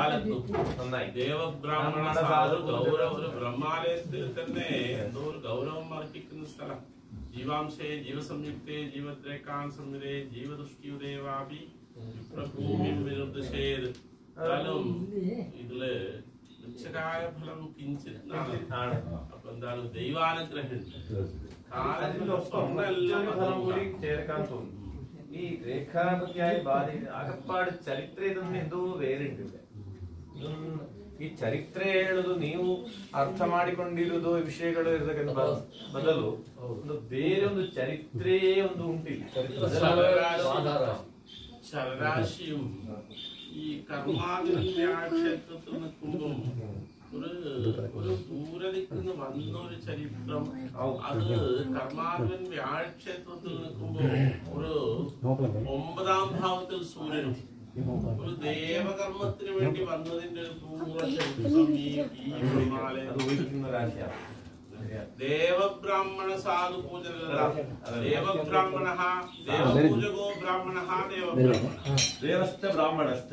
കാലത്തും സാധു ഗൗരവ ബ്രഹ്മാലയത്തിൽ തന്നെ എന്തോ ഒരു ഗൗരവം അർപ്പിക്കുന്ന സ്ഥലം. ജീവാംശേ ജീവസംയുക്തേ ജീവദ്രേക്കാൻ സംയുരേ ജീവദൃഷ്ടിയുടേവാപി വിപ്രഭൂമിം വിനിർദ്ദേശേത്. ഇതിൽ വൃക്ഷകായ ഫലം കിഞ്ചിരുന്നാണ് അപ്പൊ എന്താണ്? ദൈവാനുഗ്രഹം ഈ രേഖാപതിയായി ബാധ അകപ്പാട് ചരിത്രം വേറുണ്ട് ಈ ಚರಿತ್ರೆ ಹೇಳುದು ನೀವು ಅರ್ಥ ಮಾಡಿಕೊಂಡಿರುವುದು ವಿಷಯಗಳು ಇರತಕ್ಕಂಥ ಬ- ಬದಲು ಒಂದು ಬೇರೆ ಒಂದು ಚರಿತ್ರೆಯೇ ಒಂದು ಉಂಟಿಲ್ಲ ശരരാശിയും ഈ കർമാവിന്റെ ആ ക്ഷേത്രത്തിൽ നിൽക്കുമ്പോൾ ഒരു ഒരു ദൂരദിക്കുന്ന വന്ന ഒരു ചരിത്രം അത് കർമാവൻ വ്യാഴക്ഷേത്രത്തിൽ നിൽക്കുമ്പോൾ ഒരു ഒമ്പതാം ഭാവത്തിൽ സൂര്യനും ഒരു വേണ്ടി വന്നതിന്റെ ദേവബ്രാഹ്മണ സാധു പൂജ ദേവബ്രാഹ്മണ ദേവപൂജകോ ബ്രാഹ്മണ ദേവബ്രാഹ്മണ ദേവസ്ഥ ബ്രാഹ്മണസ്ഥ